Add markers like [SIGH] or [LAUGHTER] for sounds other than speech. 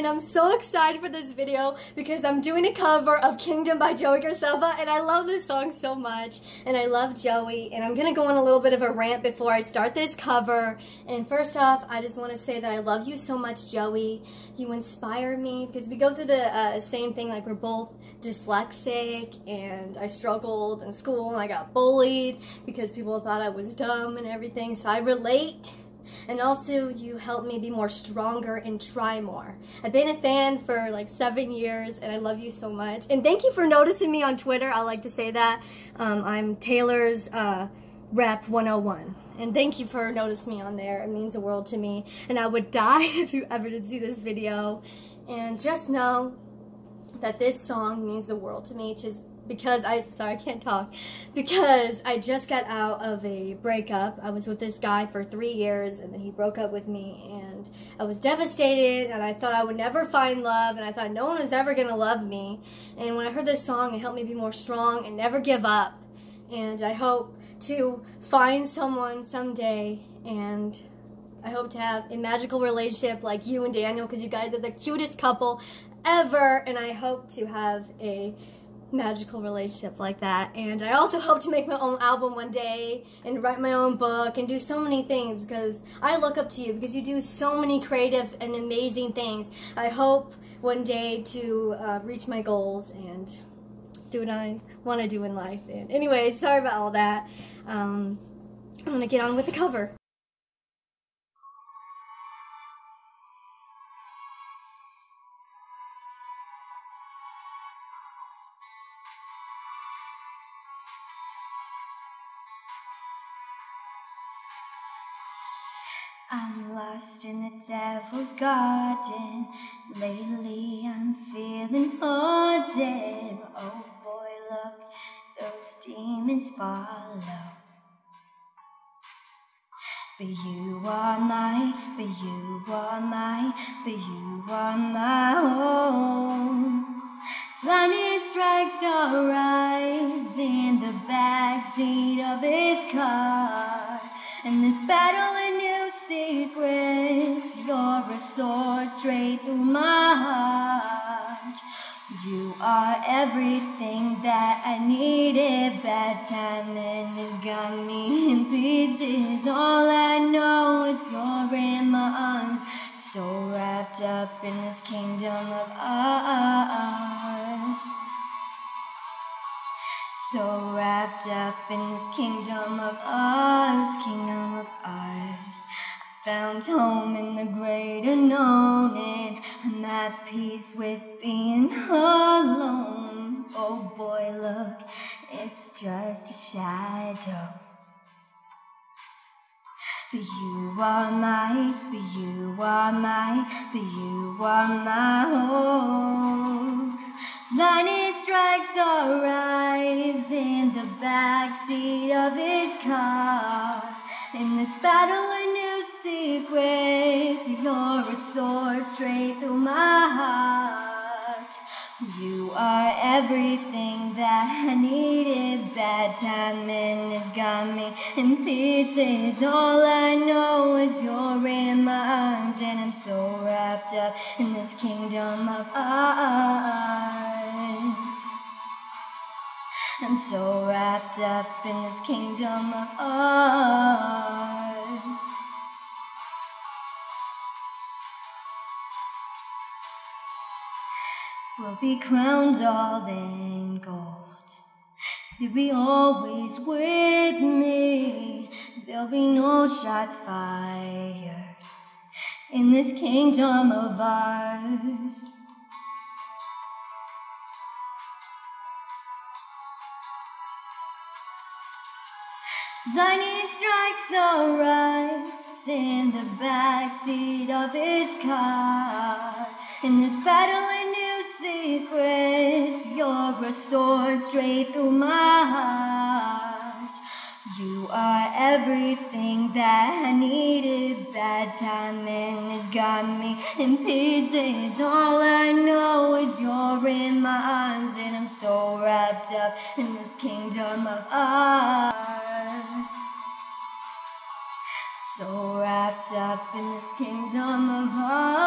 and I'm so excited for this video because I'm doing a cover of Kingdom by Joey Graceffa and I love this song so much and I love Joey and I'm gonna go on a little bit of a rant before I start this cover. And first off I just want to say that I love you so much Joey. You inspire me because we go through the uh, same thing like we're both dyslexic and I struggled in school and I got bullied because people thought I was dumb and everything so I relate and also you help me be more stronger and try more. I've been a fan for like seven years and I love you so much. And thank you for noticing me on Twitter. I like to say that. Um, I'm Taylor's uh, Rep 101. And thank you for noticing me on there. It means the world to me. And I would [LAUGHS] die if you ever did see this video. And just know that this song means the world to me. Just because I, sorry, I can't talk, because I just got out of a breakup. I was with this guy for three years and then he broke up with me and I was devastated and I thought I would never find love and I thought no one was ever to love me. And when I heard this song, it helped me be more strong and never give up. And I hope to find someone someday and I hope to have a magical relationship like you and Daniel because you guys are the cutest couple ever and I hope to have a magical relationship like that. And I also [LAUGHS] hope to make my own album one day and write my own book and do so many things because I look up to you because you do so many creative and amazing things. I hope one day to uh, reach my goals and do what I want to do in life. And anyway, sorry about all that. Um, I'm going to get on with the cover. I'm lost in the devil's garden. Lately I'm feeling haunted. Oh boy, look, those demons follow. But you are mine, but you are mine, but you are my home. Lightning strikes our eyes in the backseat of his car. And this battle straight through my heart. You are everything that I needed. Bad timing has got me in pieces. All I know is you're in my arms. So wrapped up in this kingdom of ours. So wrapped up in this kingdom of ours, kingdom of ours. Found home in the great unknown, and I'm at peace with being alone. Oh boy, look, it's just a shadow. But you are mine, but you are mine, but you are my home. Lightning strikes our eyes in the backseat of his car. In this battle you're a sword straight through my heart. You are everything that I needed. Bad timing has got me in pieces. All I know is you're in my arms, and I'm so wrapped up in this kingdom of ours. I'm so wrapped up in this kingdom of ours. We'll be crowned all in gold. You'll be always with me. There'll be no shots fired in this kingdom of ours. Lightning strikes our eyes in the backseat of his car. You're a sword straight through my heart. You are everything that I needed. Bad timing has got me in pieces. All I know is you're in my arms, and I'm so wrapped up in this kingdom of ours. So wrapped up in this kingdom of ours.